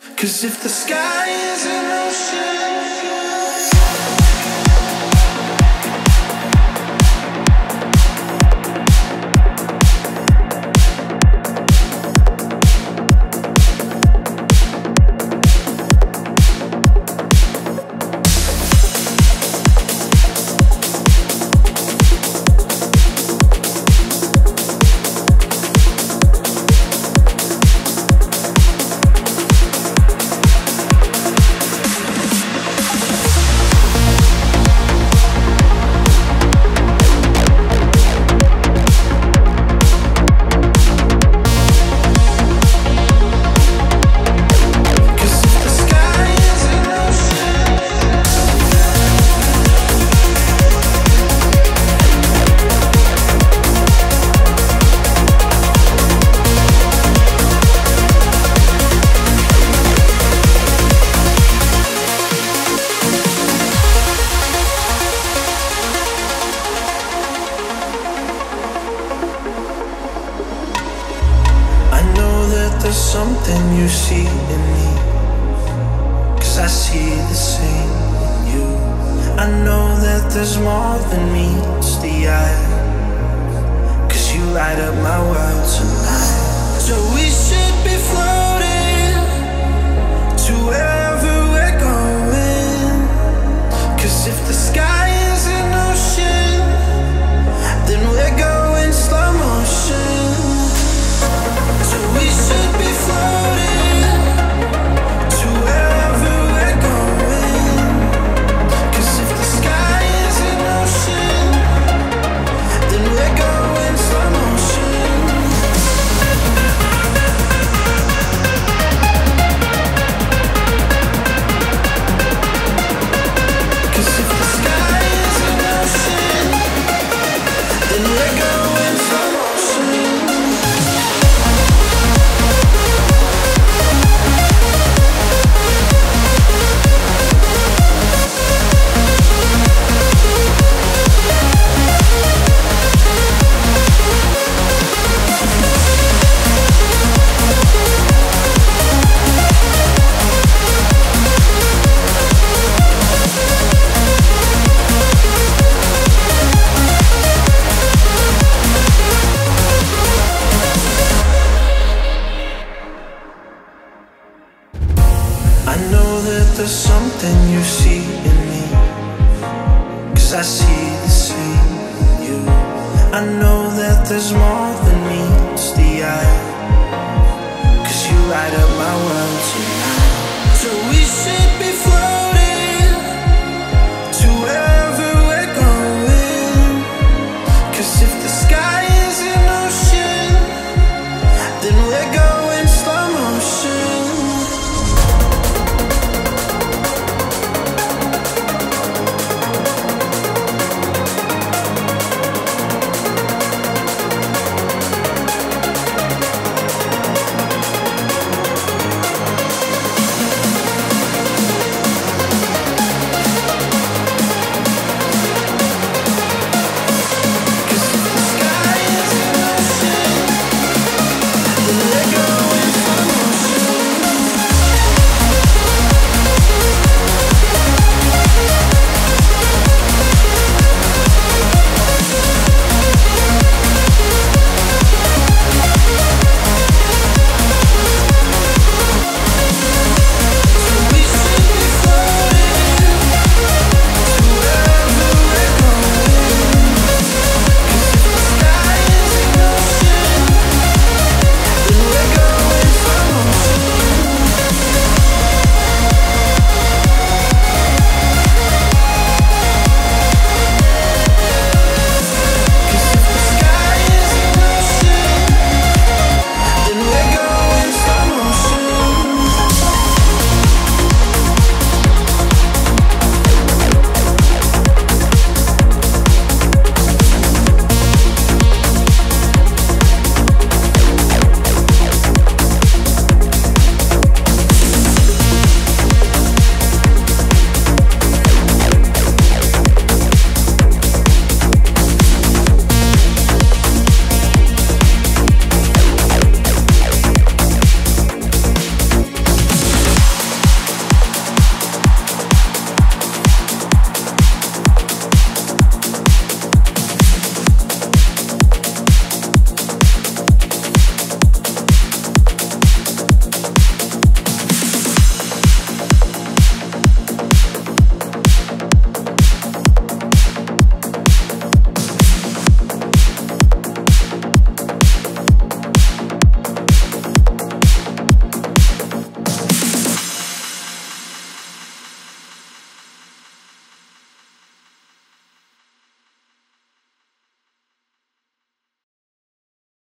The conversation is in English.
Cause if the sky is an ocean you see in me. Cause I see the same in you. I know that there's more than meets the eye. Cause you light up my world tonight. Then we're there's something you see in me. Cause I see the same in you. I know that there's more than meets the eye. Cause you light up my world tonight.